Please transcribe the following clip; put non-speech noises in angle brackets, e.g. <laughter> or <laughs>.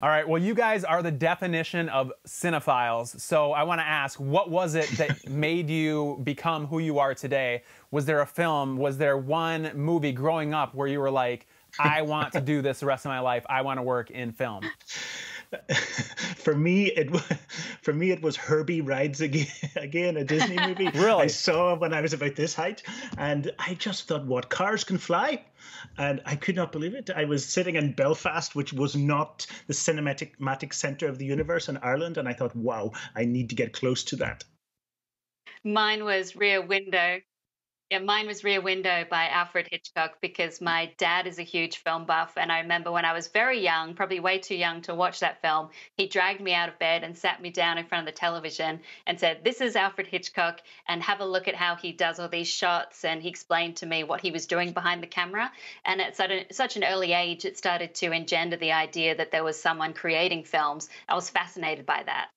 All right. Well, you guys are the definition of cinephiles. So I want to ask, what was it that <laughs> made you become who you are today? Was there a film? Was there one movie growing up where you were like, I want to do this the rest of my life. I want to work in film. <laughs> for me, it for me it was Herbie rides again, <laughs> again a Disney <laughs> movie. really, I saw when I was about this height, and I just thought, "What cars can fly?" And I could not believe it. I was sitting in Belfast, which was not the cinematic center of the universe in Ireland, and I thought, "Wow, I need to get close to that." Mine was Rear Window yeah, mine was Rear Window by Alfred Hitchcock because mm. my dad is a huge film buff. And I remember when I was very young, probably way too young to watch that film, he dragged me out of bed and sat me down in front of the television and said, This is Alfred Hitchcock, and have a look at how he does all these shots. And he explained to me what he was doing behind the camera. And at such an early age, it started to engender the idea that there was someone creating films. I was fascinated by that.